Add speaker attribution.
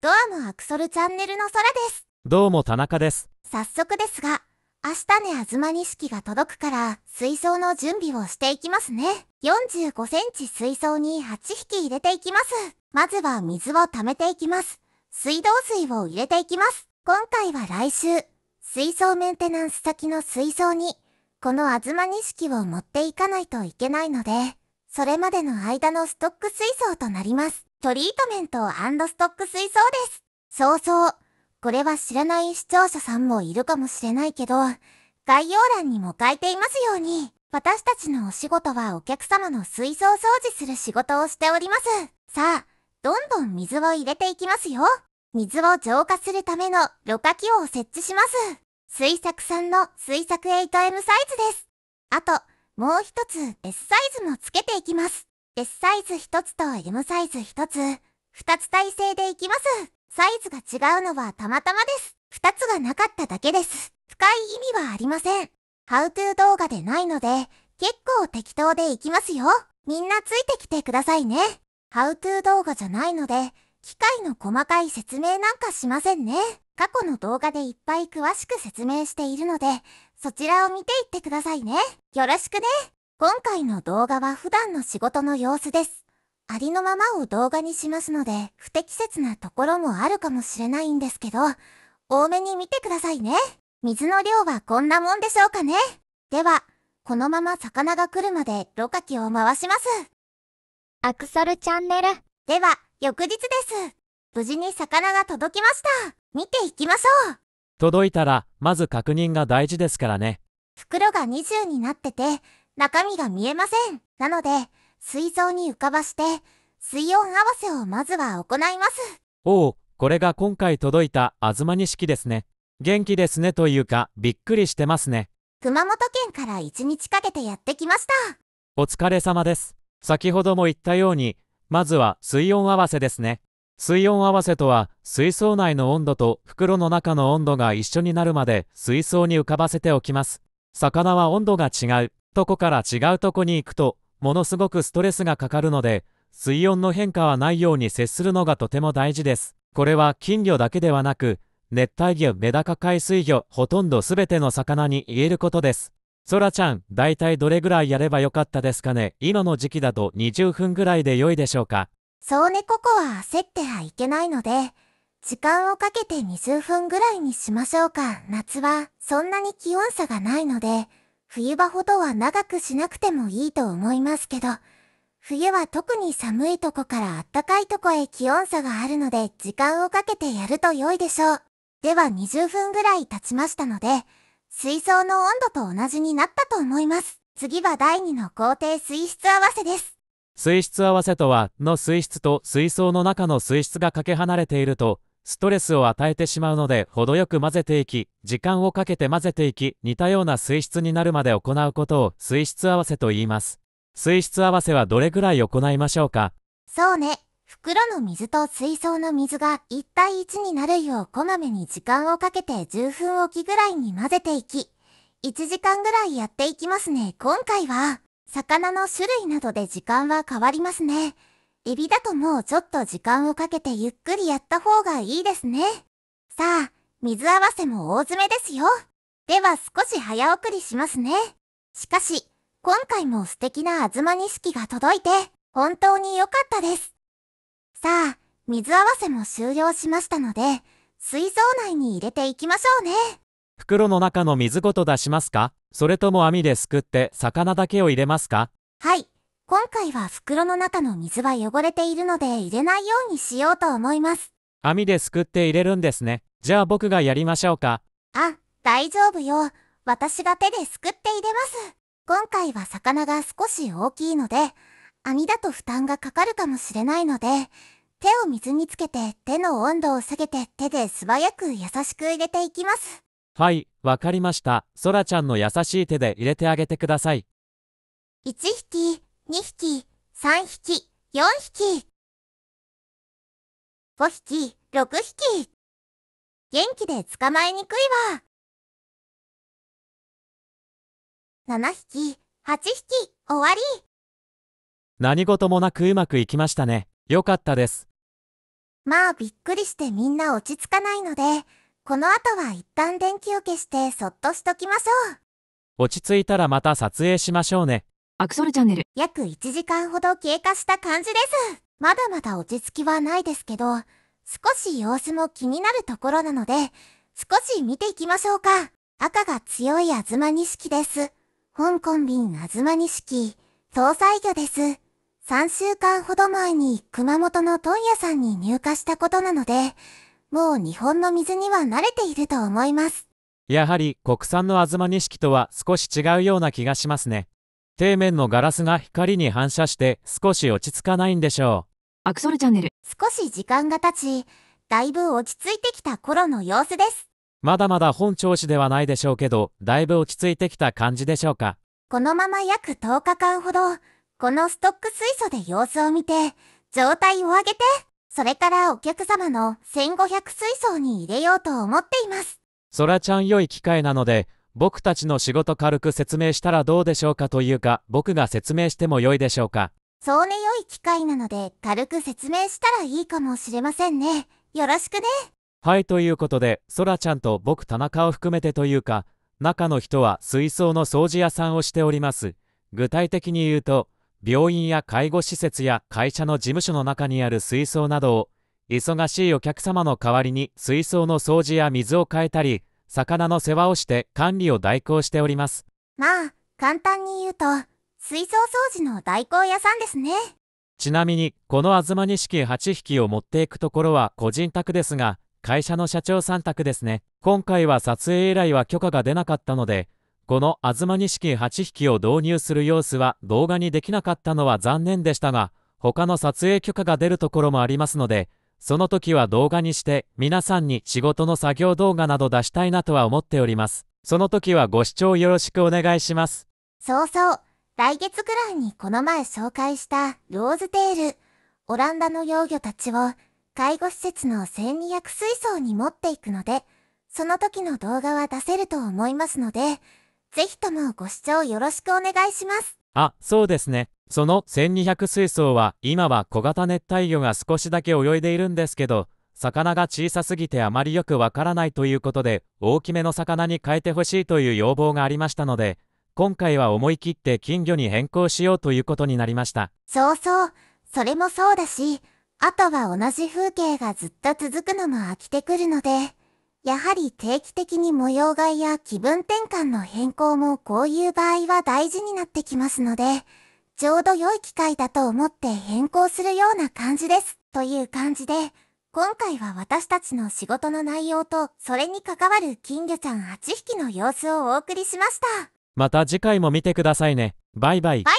Speaker 1: ドアムアクソルチャンネルの空です。
Speaker 2: どうも田中です。
Speaker 1: 早速ですが、明日ね、あずま錦が届くから、水槽の準備をしていきますね。45センチ水槽に8匹入れていきます。まずは水を溜めていきます。水道水を入れていきます。今回は来週、水槽メンテナンス先の水槽に、このあずま錦を持っていかないといけないので、それまでの間のストック水槽となります。トリートメントストック水槽です。そうそう。これは知らない視聴者さんもいるかもしれないけど、概要欄にも書いていますように、私たちのお仕事はお客様の水槽掃除する仕事をしております。さあ、どんどん水を入れていきますよ。水を浄化するためのろ過器を設置します。水作さんの水作 8M サイズです。あと、もう一つ S サイズもつけていきます。S サイズ一つと M サイズ一つ、二つ体制でいきます。サイズが違うのはたまたまです。二つがなかっただけです。深い意味はありません。ハウトゥー動画でないので、結構適当でいきますよ。みんなついてきてくださいね。ハウトゥー動画じゃないので、機械の細かい説明なんかしませんね。過去の動画でいっぱい詳しく説明しているので、そちらを見ていってくださいね。よろしくね。今回の動画は普段の仕事の様子です。ありのままを動画にしますので、不適切なところもあるかもしれないんですけど、多めに見てくださいね。水の量はこんなもんでしょうかね。では、このまま魚が来るまでろ過器を回します。
Speaker 3: アクソルチャンネル。
Speaker 1: では、翌日です。無事に魚が届きました。見ていきましょう。
Speaker 2: 届いたら、まず確認が大事ですからね。
Speaker 1: 袋が20になってて、中身が見えません。なので、水槽に浮かばして、水温合わせをまずは行います。
Speaker 2: おお、これが今回届いたあずま錦ですね。元気ですねというか、びっくりしてますね。
Speaker 1: 熊本県から1日かけてやってきました。
Speaker 2: お疲れ様です。先ほども言ったように、まずは水温合わせですね。水温合わせとは、水槽内の温度と袋の中の温度が一緒になるまで水槽に浮かばせておきます。魚は温度が違う、とこから違うとこに行くと、ものすごくストレスがかかるので、水温の変化はないように接するのがとても大事です。これは金魚だけではなく、熱帯魚、メダカ海水魚、ほとんどすべての魚に言えることです。そらちゃん、だいたいどれぐらいやればよかったですかね？今の時期だと20分ぐらいで良いでしょうか？
Speaker 1: そうねここは焦ってはいけないので、時間をかけて20分ぐらいにしましょうか。夏はそんなに気温差がないので、冬場ほどは長くしなくてもいいと思いますけど、冬は特に寒いとこから暖かいとこへ気温差があるので、時間をかけてやると良いでしょう。では20分ぐらい経ちましたので、水槽の温度と同じになったと思います。次は第2の工程水質合わせです。
Speaker 2: 水質合わせとは、の水質と水槽の中の水質がかけ離れていると、ストレスを与えてしまうので、程よく混ぜていき、時間をかけて混ぜていき、似たような水質になるまで行うことを水質合わせと言います。水質合わせはどれぐらい行いましょうか？
Speaker 1: そうね。袋の水と水槽の水が1対1になるようこまめに時間をかけて10分おきぐらいに混ぜていき、1時間ぐらいやっていきますね。今回は、魚の種類などで時間は変わりますね。エビだともうちょっと時間をかけてゆっくりやった方がいいですね。さあ、水合わせも大詰めですよ。では少し早送りしますね。しかし、今回も素敵なあずま錦が届いて、本当に良かったです。さあ、水合わせも終了しましたので、水槽内に入れていきましょうね。
Speaker 2: 袋の中の水ごと出しますか？それとも網ですくって魚だけを入れますか？
Speaker 1: はい。今回は袋の中の水は汚れているので入れないようにしようと思います。
Speaker 2: 網ですくって入れるんですね。じゃあ僕がやりましょうか。
Speaker 1: あ、大丈夫よ。私が手ですくって入れます。今回は魚が少し大きいので、網だと負担がかかるかもしれないので、手を水につけて手の温度を下げて手で素早く優しく入れていきます。
Speaker 2: はい、わかりました。そらちゃんの優しい手で入れてあげてください。
Speaker 1: 1匹、2匹、3匹、4匹。5匹、6匹。元気で捕まえにくいわ。7匹、8匹、終わり。
Speaker 2: 何事もなくうまくいきましたね。よかったです。
Speaker 1: まあびっくりしてみんな落ち着かないので、この後は一旦電気を消してそっとしときましょう。
Speaker 2: 落ち着いたらまた撮影しましょうね。
Speaker 4: アクソルチャンネル。
Speaker 1: 約1時間ほど経過した感じです。まだまだ落ち着きはないですけど、少し様子も気になるところなので、少し見ていきましょうか。赤が強い東錦です。香港便東錦、搭載魚です。3週間ほど前に熊本の問屋さんに入荷したことなので、もう日本の水には慣れていると思います。
Speaker 2: やはり国産の東錦とは少し違うような気がしますね。底面のガラスが光に反射して少し落ち着かないんでしょ
Speaker 4: アクソルチャンネル。
Speaker 1: 少し時間が経ち、だいぶ落ち着いてきた頃の様子です。
Speaker 2: う。まだまだ本調子ではないでしょうけど、だいぶ落ち着いてきた感じでしょうか。
Speaker 1: このまま約10日間ほど、このストック水素で様子を見て、状態を上げて、それからお客様の1500水槽に入れようと思っています。
Speaker 2: そらちゃん良い機会なので、僕たちの仕事軽く説明したらどうでしょうかというか、僕が説明しても良いでしょうか？
Speaker 1: そうね良い機会なので、軽く説明したらいいかもしれませんね。よろしくね。
Speaker 2: はい、ということで、そらちゃんと僕田中を含めてというか、中の人は水槽の掃除屋さんをしております。具体的に言うと、病院や介護施設や会社の事務所の中にある水槽などを、忙しいお客様の代わりに水槽の掃除や水を変えたり、魚の世話をして管理を代行しております。
Speaker 1: まあ、簡単に言うと、水槽掃除の代行屋さんですね。
Speaker 2: ちなみに、この東錦8匹を持っていくところは個人宅ですが、会社の社長さん宅ですね。今回は撮影依頼は許可が出なかったので、この東錦8匹を導入する様子は動画にできなかったのは残念でしたが、他の撮影許可が出るところもありますので、その時は動画にして皆さんに仕事の作業動画など出したいなとは思っております。その時はご視聴よろしくお願いします。
Speaker 1: そうそう。来月ぐらいにこの前紹介したローズテール、オランダの幼魚たちを介護施設の1200水槽に持っていくので、その時の動画は出せると思いますので、ぜひともご視聴よろしくお願いします。
Speaker 2: あ、そうですね。その1200水槽は今は小型熱帯魚が少しだけ泳いでいるんですけど、魚が小さすぎてあまりよくわからないということで、大きめの魚に変えてほしいという要望がありましたので、今回は思い切って金魚に変更しようということになりました。
Speaker 1: そうそう。それもそうだし、あとは同じ風景がずっと続くのも飽きてくるので、やはり定期的に模様替えや気分転換の変更もこういう場合は大事になってきますので、ちょうど良い機会だと思って変更するような感じです。という感じで、今回は私たちの仕事の内容と、それに関わる金魚ちゃん8匹の様子をお送りしました。
Speaker 2: また次回も見てくださいね。バイバイ。
Speaker 1: バイ